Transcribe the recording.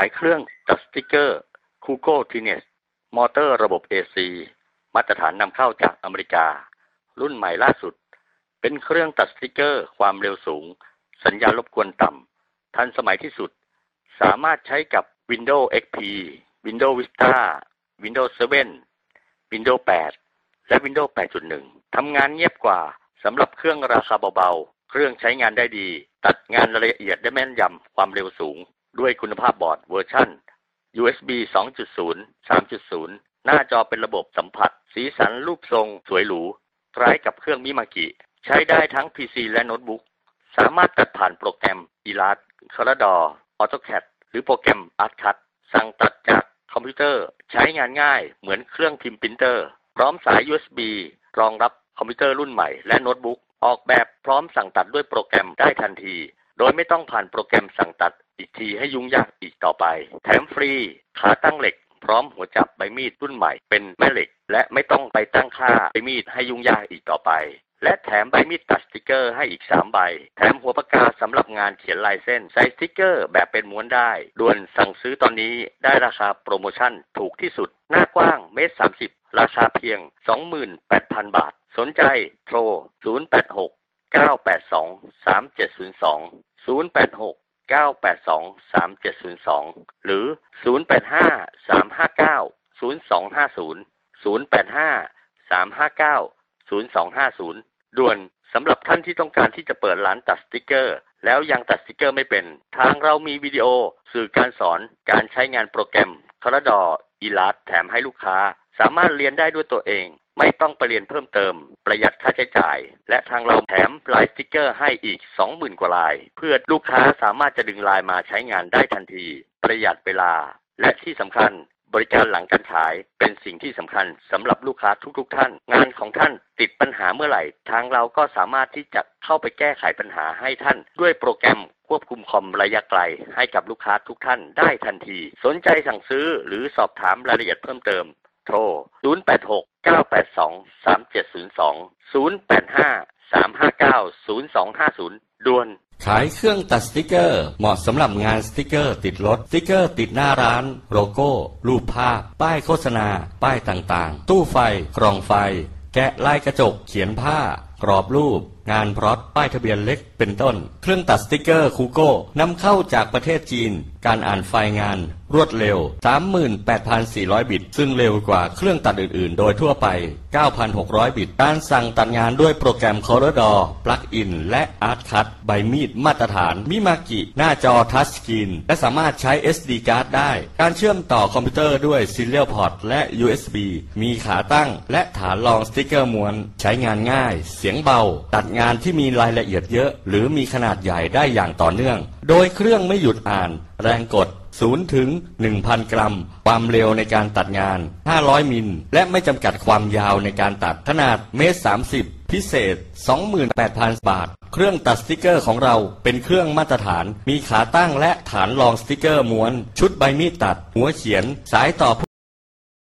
ขายเครื่องตัดสติกเกอร์คูโกทีเนสมอเตอร์ระบบ AC มาตรฐานนำเข้าจากอเมริกา รุ่นใหม่ล่าสุด เป็นเครื่องตัดสติกเกอร์ ความเร็วสูง สัญญาณรบกวนต่ำทันสมัยที่สุด สามารถใช้กับ Windows XP Windows Vista Windows 7 Windows 8 และ Windows 8.1 ทำงานเงียบกว่าสำหรับเครื่องราคาเบาๆ เครื่องใช้งานได้ดี ตัดงานรายละเอียดได้แม่นยำความเร็วสูง ด้วยคุณภาพบอร์ดเวอร์ชัน USB 2.0 3.0 หน้าจอเป็นระบบสัมผัส สีสันรูปทรงสวยหรู คล้ายกับเครื่อง Mimaki ใช้ได้ทั้ง PC และโน้ตบุ๊ก สามารถตัดผ่านโปรแกรม Illustrator Corel AutoCAD หรือโปรแกรม ArtCut สั่งตัดจากคอมพิวเตอร์ ใช้งานง่ายเหมือนเครื่องพิมพ์ปรินเตอร์ พร้อมสาย USB รองรับคอมพิวเตอร์รุ่นใหม่และโน้ตบุ๊ก ออกแบบพร้อมสั่งตัดด้วยโปรแกรมได้ทันที โดยไม่ต้องผ่านโปรแกรมสั่งตัด อีกทีให้ยุ่งยากอีกต่อไป แถมฟรีขาตั้งเหล็กพร้อมหัวจับใบมีดรุ่นใหม่เป็นแม่เหล็ก และไม่ต้องไปตั้งค่าใบมีดให้ยุ่งยากอีกต่อไป และแถมใบมีดตัดสติกเกอร์ให้อีก 3 ใบ แถมหัวปากกาสำหรับงานเขียนลายเส้นใส่สติกเกอร์แบบเป็นม้วนได้ ด่วนสั่งซื้อตอนนี้ได้ราคาโปรโมชั่นถูกที่สุด หน้ากว้างเมตรสามสิบราคาเพียง 28,000 บาท สนใจโทร 086 982 3702 086 982 3702 หรือ 085 359 0250 085 359 0250 ด่วนสำหรับท่านที่ต้องการที่จะเปิดร้านตัดสติกเกอร์ แล้วยังตัดสติกเกอร์ไม่เป็น ทางเรามีวิดีโอ สื่อการสอนการใช้งานโปรแกรม c o r e d o r e l a s t แถมให้ลูกค้า สามารถเรียนได้ด้วยตัวเอง ไม่ต้องไปเรียนเพิ่มเติม ประหยัดค่าใช้จ่าย และทางเราแถมลายสติกเกอร์ให้อีก 20,000 กว่าลาย เพื่อลูกค้าสามารถจะดึงลายมาใช้งานได้ทันที ประหยัดเวลา และที่สำคัญบริการหลังการขายเป็นสิ่งที่สำคัญสำหรับลูกค้าทุกๆทท่าน งานของท่านติดปัญหาเมื่อไหร่ ทางเราก็สามารถที่จะเข้าไปแก้ไขปัญหาให้ท่าน ด้วยโปรแกรมควบคุมคอมระยะไกล ให้กับลูกค้าทุกท่านได้ทันที สนใจสั่งซื้อหรือสอบถามรายละเอียดเพิ่มเติม โทร 086 982 3702 085 359 0250 ด่วน ขายเครื่องตัดสติกเกอร์ เหมาะสำหรับงานสติกเกอร์ติดรถ สติกเกอร์ติดหน้าร้าน โลโก้ รูปภาพ ป้ายโฆษณา ป้ายต่างๆ ตู้ไฟ กล่องไฟ แกะลายกระจก เขียนผ้ากรอบรูป งานพรอตป้ายทะเบียนเล็กเป็นต้น เครื่องตัดสติกเกอร์คูโก้นำเข้าจากประเทศจีน การอ่านไฟล์งาน รวดเร็ว 38,400 บิต ซึ่งเร็วกว่าเครื่องตัดอื่น ๆ โดยทั่วไป 9,600 บิต การสั่งตัดงานด้วยโปรแกรม CorelDraw Plugin และ ArtCut ใบมีดมาตรฐาน Mimaki หน้าจอ touch screen และสามารถใช้ SD card ได้ การเชื่อมต่อคอมพิวเตอร์ด้วย Serial Port และ USB มีขาตั้ง และฐานรองสติกเกอร์ม้วน ใช้งานง่าย เสียงเบา ตัดงานที่มีรายละเอียดเยอะ หรือมีขนาดใหญ่ได้อย่างต่อเนื่อง โดยเครื่องไม่หยุดอ่าน แรงกด0ถึง1,000 กรัม ความเร็วในการตัดงาน 500 มิล และไม่จำกัดความยาวในการตัดขนาดเมตร 30 พิเศษ 28,000 บาท เครื่องตัดสติกเกอร์ของเราเป็นเครื่องมาตรฐาน มีขาตั้งและฐานรองสติกเกอร์ม้วน ชุดใบมีดตัด หัวเขียน สายต่อ